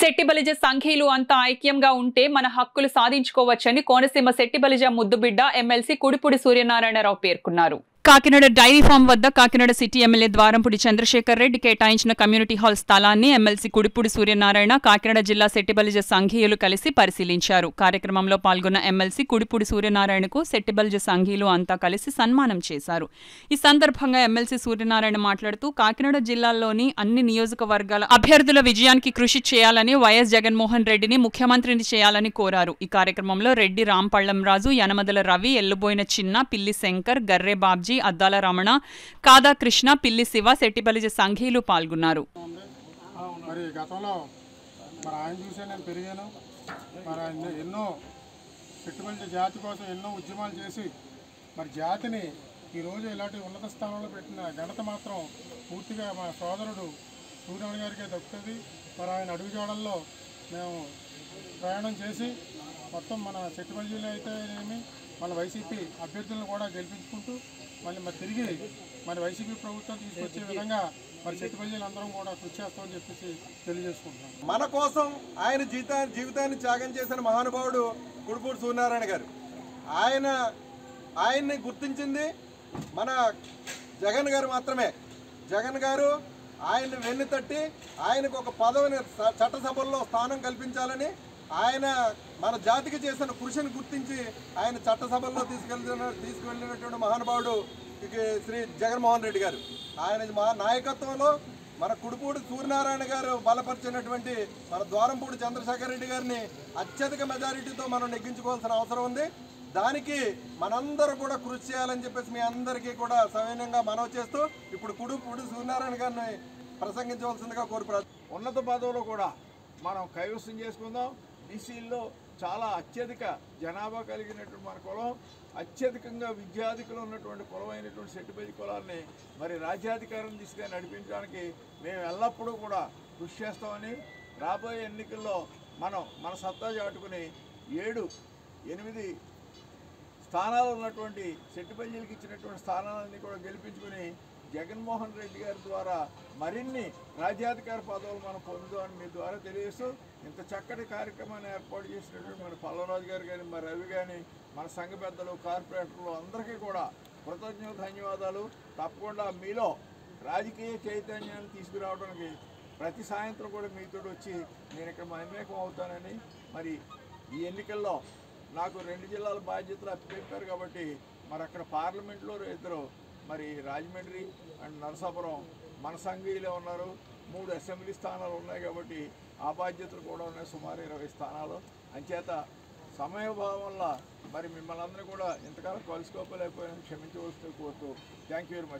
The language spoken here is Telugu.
శెట్టిబలిజ సంఖ్యలు అంతా ఐక్యంగా ఉంటే మన హక్కులు సాధించుకోవచ్చని కోనసీమ శెట్టిబలిజ ముద్దుబిడ్డ ఎమ్మెల్సీ కుడిపూడి సూర్యనారాయణరావు పేర్కొన్నారు. కాకినాడ డైరీ ఫామ్ వద్ద కాకినాడ సిటీ ఎమ్మెల్యే ద్వారంపూడి చంద్రశేఖర్ రెడ్డి కేటాయించిన కమ్యూనిటీ హాల్ స్థలాన్ని ఎమ్మెల్సీ కుడిపూడి సూర్యనారాయణ కాకినాడ జిల్లా సెట్టిబలిజ సంఘీయులు కలిసి పరిశీలించారు. కార్యక్రమంలో పాల్గొన్న ఎమ్మెల్సీ కుడిపూడి సూర్యనారాయణకు సెట్టిబలిజ సంఘీయులు అంతా కలిసి సన్మానం చేశారు. ఈ సందర్భంగా ఎమ్మెల్సీ సూర్యనారాయణ మాట్లాడుతూ కాకినాడ జిల్లాలోని అన్ని నియోజకవర్గాల అభ్యర్థుల విజయానికి కృషి చేయాలని వైఎస్ జగన్మోహన్ రెడ్డిని ముఖ్యమంత్రిని చేయాలని కోరారు. ఈ కార్యక్రమంలో రెడ్డి రాంపళ్ళం రాజు యనమదల రవి ఎల్లుబోయిన చిన్న పిల్లి శంకర్ గర్రే బాబ్జీ అద్దాల రమణ కాదా కృష్ణ పిల్లి శివ శెట్టిపల్లి సంఘీలు పాల్గొన్నారు. మరి గతంలో మరి ఆయన చూసే నేను పెరిగాను. మరి ఆయన ఎన్నో పెట్టుబడి జాతి కోసం ఎన్నో ఉద్యమాలు చేసి మరి జాతిని ఈరోజు ఇలాంటి ఉన్నత స్థానంలో పెట్టిన ఘనత మాత్రం పూర్తిగా మా సోదరుడు సూర్యమణి గారికే దక్కుతుంది. మరి ఆయన అడుగుజాడల్లో మేము ప్రయాణం చేసి మొత్తం మన సెట్టుబడిలో అయితేనేమి మన వైసీపీ అభ్యర్థులను కూడా గెలిపించుకుంటూ మళ్ళీ మరి తిరిగి మన వైసీపీ ప్రభుత్వం తీసుకొచ్చే విధంగా మరి చెట్టుపల్లిలు అందరం కూడా కృషి చేస్తామని చెప్పేసి తెలియజేసుకుంటున్నాం. మన కోసం ఆయన జీవితాన్ని జీవితాన్ని త్యాగం చేసిన మహానుభావుడు కుడుపూడి సూర్యనారాయణ గారు. ఆయన ఆయన్ని గుర్తించింది మన జగన్ గారు మాత్రమే. జగన్ గారు ఆయన్ని వెన్ను తట్టి ఆయనకు ఒక పదవిని చట్టసభల్లో స్థానం కల్పించాలని ఆయన మన జాతికి చేసిన కృషిని గుర్తించి ఆయన చట్టసభల్లో తీసుకెళ్తున్న తీసుకువెళ్ళినటువంటి మహానుభావుడు ఇక శ్రీ జగన్మోహన్ రెడ్డి గారు. ఆయన మా నాయకత్వంలో మన కుడుపూడి సూర్యనారాయణ గారు బలపరిచినటువంటి మన ద్వారంపూడి చంద్రశేఖర్ రెడ్డి గారిని అత్యధిక మెజారిటీతో మనం నెగ్గించుకోవాల్సిన అవసరం ఉంది. దానికి మనందరూ కూడా కృషి చేయాలని చెప్పేసి మీ అందరికీ కూడా సవినయంగా మనవి చేస్తూ ఇప్పుడు కుడుపూడి సూర్యనారాయణ గారిని ప్రసంగించవలసిందిగా కోరుకున్నారు ఉన్నత పదవులు కూడా మనం కైవసం చేసుకుందాం. బీసీల్లో చాలా అత్యధిక జనాభా కలిగినటువంటి మన కులం అత్యధికంగా విద్యాధికులు ఉన్నటువంటి కులమైనటువంటి సెట్టుబడి కులాన్ని మరి రాజ్యాధికారం దిశగా నడిపించడానికి మేము ఎల్లప్పుడూ కూడా కృషి చేస్తామని రాబోయే ఎన్నికల్లో మనం మన సత్తా చాటుకుని ఏడు ఎనిమిది స్థానాలు ఉన్నటువంటి సెట్టుపల్లికి ఇచ్చినటువంటి స్థానాలన్నీ కూడా గెలిపించుకుని జగన్మోహన్ రెడ్డి గారి ద్వారా మరిన్ని రాజ్యాధికార పదవులు మనం పొందుదామని మీ ద్వారా తెలియజేస్తూ ఇంత చక్కటి కార్యక్రమాన్ని ఏర్పాటు చేసినటువంటి మన పల్లవరాజు గారు కానీ మన రవి కానీ మన సంఘ పెద్దలు కార్పొరేటర్లు అందరికీ కూడా కృతజ్ఞత ధన్యవాదాలు. తప్పకుండా మీలో రాజకీయ చైతన్యాన్ని తీసుకురావడానికి ప్రతి సాయంత్రం కూడా మీతో వచ్చి నేను ఇక్కడ మమేకం అవుతానని మరి ఈ ఎన్నికల్లో నాకు రెండు జిల్లాల బాధ్యతలు అప్పచెప్పారు కాబట్టి మరి అక్కడ పార్లమెంట్లో ఇద్దరు మరి రాజమండ్రి అండ్ నరసాపురం మన సంఘీయులే ఉన్నారు. మూడు అసెంబ్లీ స్థానాలు ఉన్నాయి కాబట్టి ఆ బాధ్యతలు కూడా ఉన్నాయి. సుమారు ఇరవై స్థానాలు. అంచేత సమయభావం వల్ల మరి మిమ్మల్ని అందరూ కూడా ఇంతకాలం కలుసుకోలేకపోయినా క్షమించవలసి కోరుతూ థ్యాంక్ యూ వెరీ మచ్.